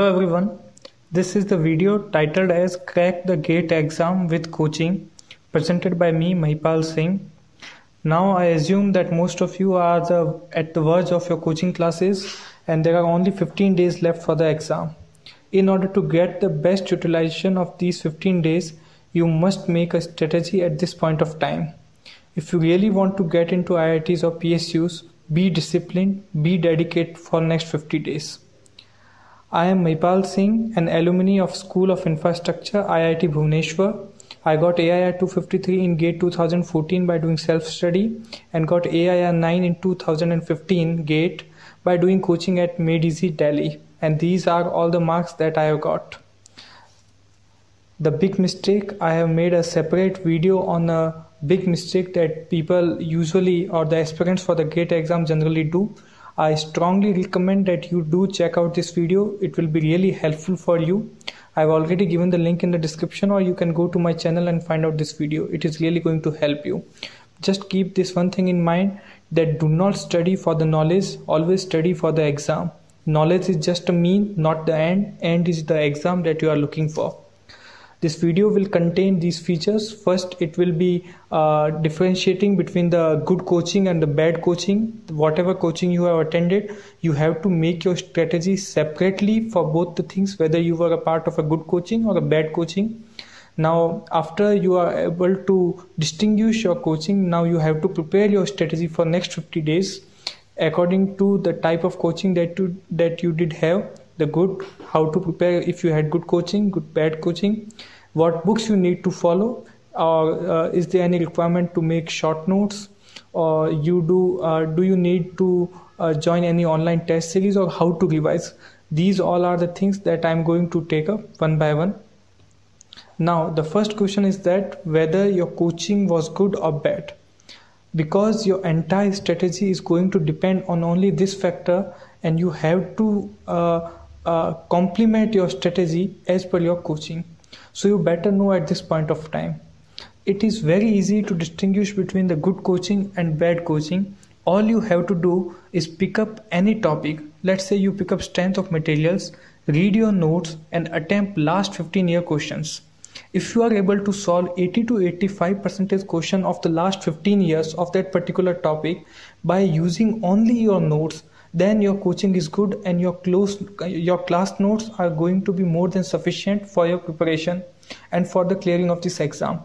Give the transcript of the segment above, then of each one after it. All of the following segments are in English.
Hello everyone, this is the video titled as Crack the GATE Exam with Coaching presented by me Mahipal Singh. Now I assume that most of you are the, at the verge of your coaching classes and there are only 15 days left for the exam. In order to get the best utilization of these 15 days, you must make a strategy at this point of time. If you really want to get into IITs or PSUs, be disciplined, be dedicated for next 50 days. I am Mahipal Singh, an alumni of School of Infrastructure, IIT Bhubaneswar. I got AIR 253 in GATE 2014 by doing self-study and got AIR 9 in 2015 GATE by doing coaching at MadeEasy Delhi. And these are all the marks that I have got. The big mistake, I have made a separate video on a big mistake that people usually or the aspirants for the GATE exam generally do I strongly recommend that you do check out this video. It will be really helpful for you. I've already given the link in the description or you can go to my channel and find out this video. It is really going to help you. Just keep this one thing in mind that do not study for the knowledge, always study for the exam. Knowledge is just a mean, not the end. End is the exam that you are looking for. This video will contain these features. First, it will be uh, differentiating between the good coaching and the bad coaching. Whatever coaching you have attended, you have to make your strategy separately for both the things, whether you were a part of a good coaching or a bad coaching. Now, after you are able to distinguish your coaching, now you have to prepare your strategy for next 50 days according to the type of coaching that you, that you did have the good how to prepare if you had good coaching good bad coaching what books you need to follow or uh, is there any requirement to make short notes or you do uh, do you need to uh, join any online test series or how to revise? These all are the things that i'm going to take up one by one. Now the first question is that whether your coaching was good or bad. Because your entire strategy is going to depend on only this factor and you have to uh, uh, complement your strategy as per your coaching. So you better know at this point of time. It is very easy to distinguish between the good coaching and bad coaching. All you have to do is pick up any topic. Let's say you pick up strength of materials, read your notes and attempt last 15 year questions. If you are able to solve 80 to 85 percentage question of the last 15 years of that particular topic by using only your notes then your coaching is good and your close your class notes are going to be more than sufficient for your preparation and for the clearing of this exam.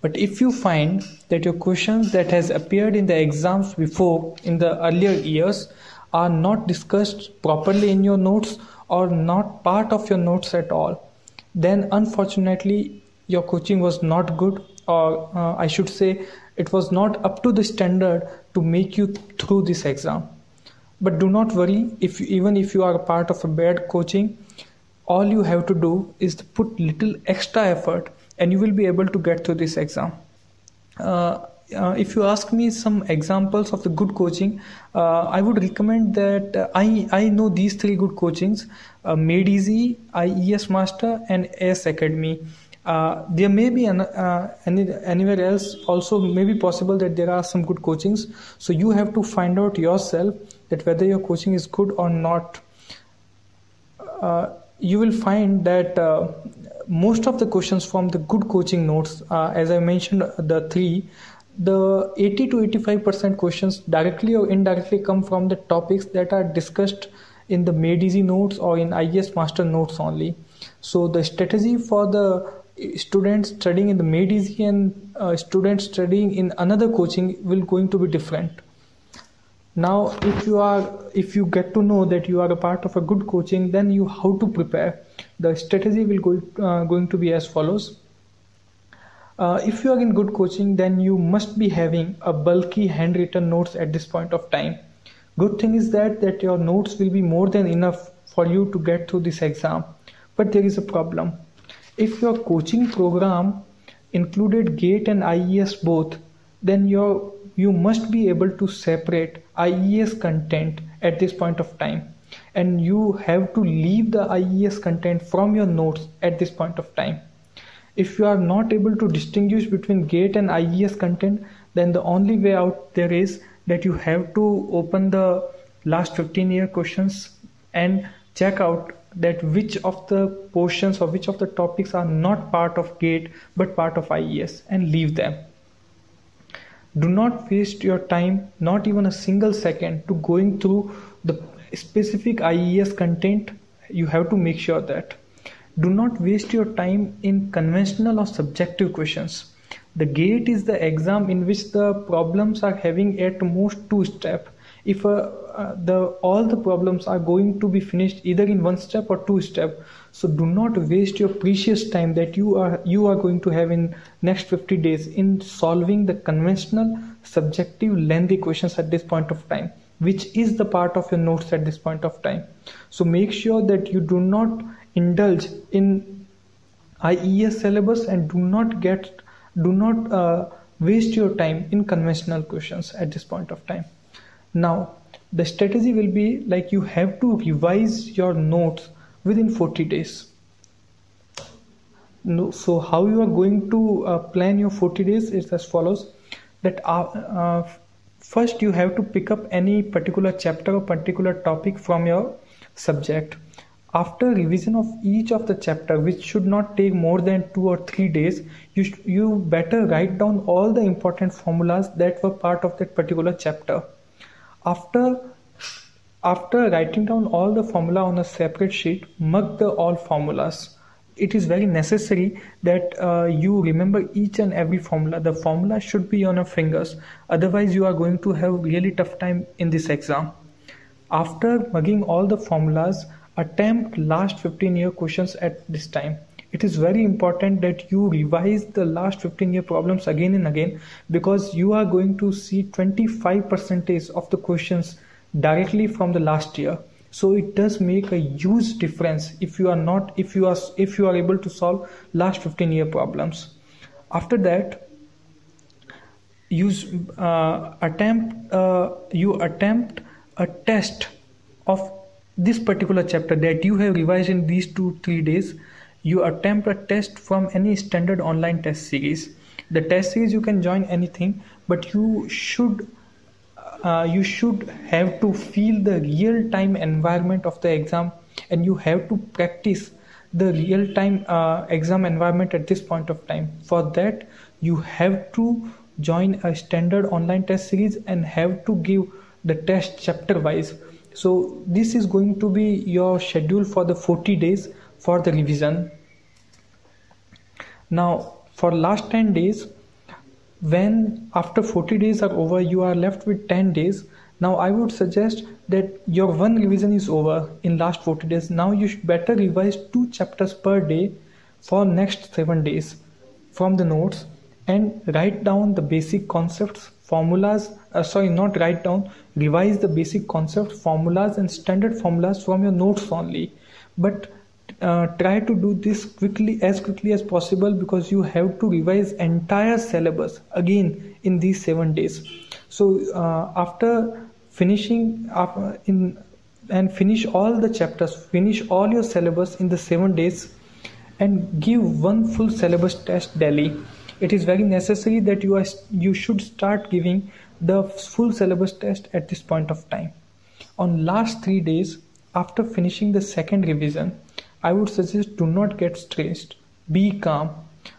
But if you find that your questions that has appeared in the exams before in the earlier years are not discussed properly in your notes or not part of your notes at all then unfortunately your coaching was not good or uh, i should say it was not up to the standard to make you through this exam but do not worry if even if you are a part of a bad coaching all you have to do is to put little extra effort and you will be able to get through this exam uh, uh, if you ask me some examples of the good coaching, uh, I would recommend that uh, I I know these three good coachings: uh, Made Easy, IES Master, and ACE Academy. Uh, there may be an, uh, any, anywhere else also may be possible that there are some good coachings. So you have to find out yourself that whether your coaching is good or not uh, you will find that uh, most of the questions from the good coaching notes uh, as i mentioned the three the 80 to 85 percent questions directly or indirectly come from the topics that are discussed in the made easy notes or in ies master notes only. So the strategy for the students studying in the made easy and uh, students studying in another coaching will going to be different now if you are if you get to know that you are a part of a good coaching then you how to prepare? The strategy will go uh, going to be as follows. Uh, if you are in good coaching then you must be having a bulky handwritten notes at this point of time. Good thing is that that your notes will be more than enough for you to get through this exam. But there is a problem. If your coaching program included gate and ies both then your you must be able to separate IES content at this point of time and you have to leave the IES content from your notes at this point of time. If you are not able to distinguish between GATE and IES content, then the only way out there is that you have to open the last 15 year questions and check out that which of the portions or which of the topics are not part of gate but part of ies and leave them do not waste your time not even a single second to going through the specific ies content. You have to make sure that. Do not waste your time in conventional or subjective questions. The gate is the exam in which the problems are having at most two step if uh, uh, the all the problems are going to be finished either in one step or two step so do not waste your precious time that you are you are going to have in next 50 days in solving the conventional subjective lengthy questions at this point of time which is the part of your notes at this point of time. So make sure that you do not indulge in IES syllabus and do not get do not uh, waste your time in conventional questions at this point of time now, the strategy will be like you have to revise your notes within 40 days. So how you are going to uh, plan your 40 days is as follows that uh, uh, first you have to pick up any particular chapter or particular topic from your subject after revision of each of the chapter which should not take more than 2 or 3 days you you better write down all the important formulas that were part of that particular chapter after after writing down all the formula on a separate sheet, mark the all formulas. It is very necessary that uh, you remember each and every formula. The formula should be on your fingers. Otherwise, you are going to have really tough time in this exam. After mugging all the formulas, attempt last 15 year questions at this time it is very important that you revise the last 15 year problems again and again because you are going to see 25 percentage of the questions directly from the last year. So it does make a huge difference if you are not if you are if you are able to solve last 15 year problems. After that use uh, attempt uh, you attempt a test of this particular chapter that you have revised in these two three days you attempt a test from any standard online test series. The test series you can join anything but you should uh, you should have to feel the real time environment of the exam and you have to practice the real time uh, exam environment at this point of time. For that you have to join a standard online test series and have to give the test chapter wise so this is going to be your schedule for the 40 days for the revision now for last 10 days when after 40 days are over you are left with 10 days. Now i would suggest that your one revision is over in last 40 days. Now you should better revise two chapters per day for next 7 days from the notes and write down the basic concepts formulas uh, sorry not write down revise the basic concepts formulas and standard formulas from your notes only. But uh, try to do this quickly as quickly as possible because you have to revise entire syllabus again in these seven days. So uh, after finishing uh, in and finish all the chapters finish all your syllabus in the seven days and give one full syllabus test daily. It is very necessary that you are you should start giving the full syllabus test at this point of time. On last 3 days after finishing the second revision I would suggest do not get stressed. Be calm.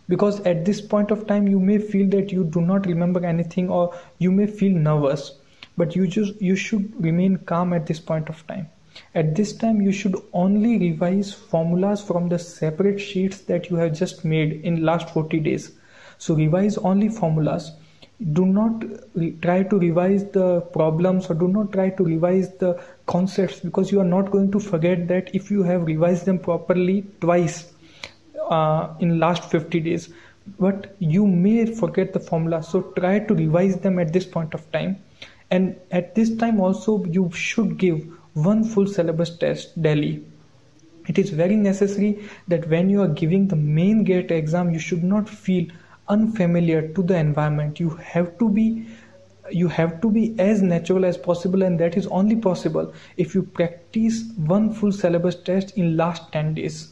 Because at this point of time you may feel that you do not remember anything or you may feel nervous. But you just you should remain calm at this point of time. At this time you should only revise formulas from the separate sheets that you have just made in last 40 days. So revise only formulas. Do not try to revise the problems or do not try to revise the concepts because you are not going to forget that if you have revised them properly twice uh, in last 50 days. But you may forget the formula so try to revise them at this point of time. And at this time also you should give one full syllabus test daily. It is very necessary that when you are giving the main gate exam you should not feel unfamiliar to the environment. You have to be you have to be as natural as possible and that is only possible if you practice one full syllabus test in last 10 days.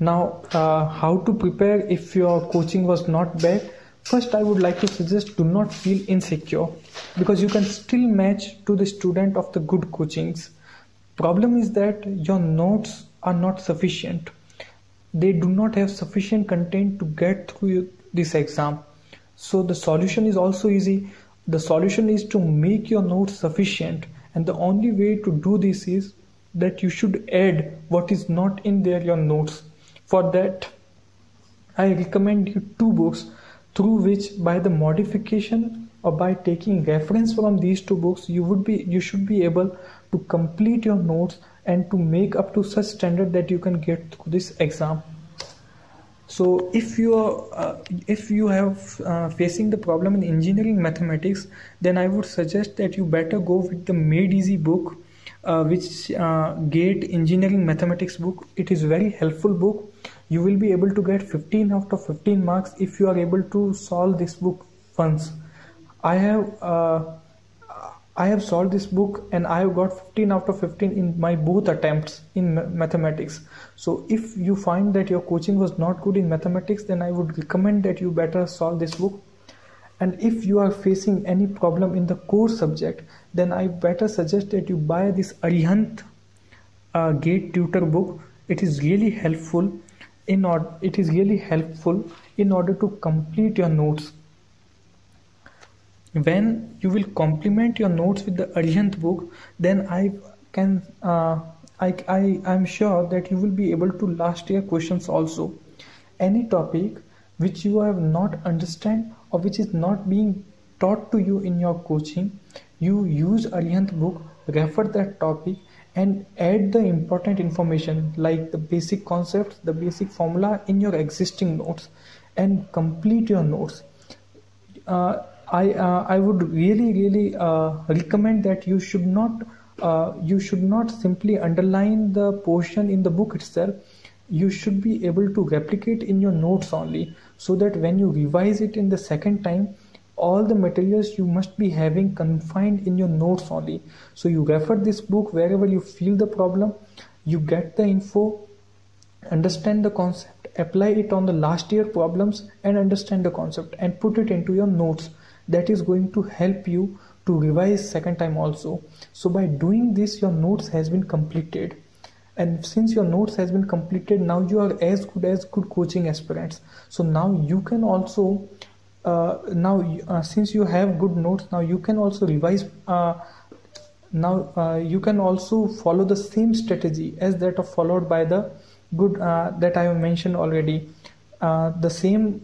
Now uh, how to prepare if your coaching was not bad? First i would like to suggest do not feel insecure because you can still match to the student of the good coachings. Problem is that your notes are not sufficient. They do not have sufficient content to get through this exam. So the solution is also easy. The solution is to make your notes sufficient and the only way to do this is that you should add what is not in there your notes. For that i recommend you two books through which by the modification or by taking reference from these two books you would be you should be able to complete your notes and to make up to such standard that you can get through this exam so if you are uh, if you have uh, facing the problem in engineering mathematics then i would suggest that you better go with the made easy book uh, which uh, gate engineering mathematics book. It is very helpful book. You will be able to get 15 out of 15 marks if you are able to solve this book once. I have uh, I have solved this book and I have got 15 out of 15 in my both attempts in mathematics. So if you find that your coaching was not good in mathematics, then I would recommend that you better solve this book. And if you are facing any problem in the core subject, then I better suggest that you buy this Arihant uh, Gate Tutor book. It is really helpful in order. It is really helpful in order to complete your notes when you will complement your notes with the Arihant book then I can uh, I, I I'm sure that you will be able to last year questions also. Any topic which you have not understand or which is not being taught to you in your coaching you use Arihant book refer that topic and add the important information like the basic concepts the basic formula in your existing notes and complete your notes. Uh, I uh, I would really really uh, recommend that you should not uh, you should not simply underline the portion in the book itself. You should be able to replicate in your notes only, so that when you revise it in the second time, all the materials you must be having confined in your notes only. So you refer this book wherever you feel the problem, you get the info, understand the concept, apply it on the last year problems, and understand the concept and put it into your notes that is going to help you to revise second time also. So by doing this your notes has been completed. And since your notes has been completed now you are as good as good coaching aspirants. So now you can also uh, now uh, since you have good notes now you can also revise uh, now uh, you can also follow the same strategy as that of followed by the good uh, that I have mentioned already. Uh, the same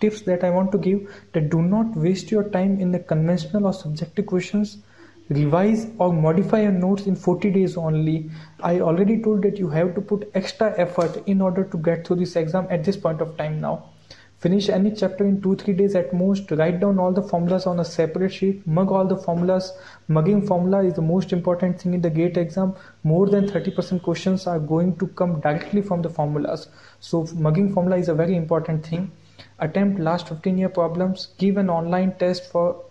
tips that I want to give that do not waste your time in the conventional or subjective questions revise or modify your notes in 40 days only i already told that you have to put extra effort in order to get through this exam at this point of time now Finish any chapter in 2-3 days at most. Write down all the formulas on a separate sheet. Mug all the formulas. Mugging formula is the most important thing in the GATE exam. More than 30% questions are going to come directly from the formulas. So mugging formula is a very important thing. Attempt last 15 year problems. Give an online test for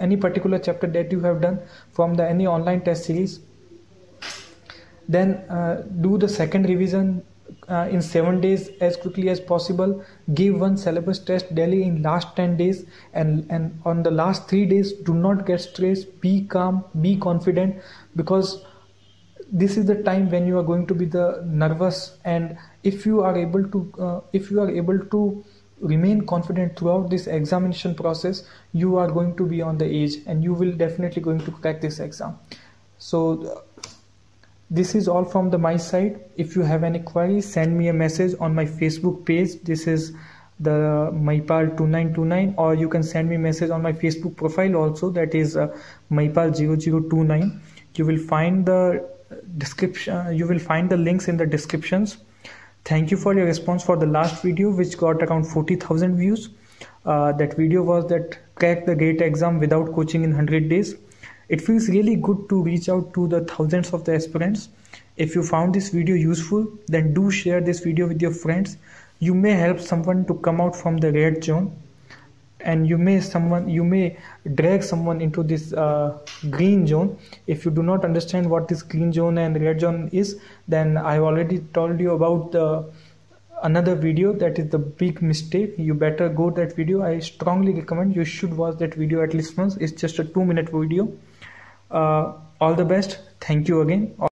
any particular chapter that you have done from the any online test series. Then uh, do the second revision uh, in 7 days as quickly as possible give one syllabus test daily in last 10 days and and on the last 3 days do not get stressed be calm be confident because this is the time when you are going to be the nervous and if you are able to uh, if you are able to remain confident throughout this examination process you are going to be on the edge and you will definitely going to crack this exam. So this is all from the my side. If you have any queries send me a message on my facebook page. This is the mypal 2929 or you can send me message on my facebook profile also. That is uh, mypal 0029 you will find the description uh, you will find the links in the descriptions thank you for your response for the last video which got around 40000 views uh, that video was that crack the gate exam without coaching in 100 days it feels really good to reach out to the thousands of the aspirants. If you found this video useful, then do share this video with your friends. You may help someone to come out from the red zone and you may someone you may drag someone into this uh, green zone. If you do not understand what this green zone and red zone is then i've already told you about the another video. That is the big mistake. You better go that video. I strongly recommend you should watch that video at least once. It's just a two minute video. Uh, all the best. Thank you again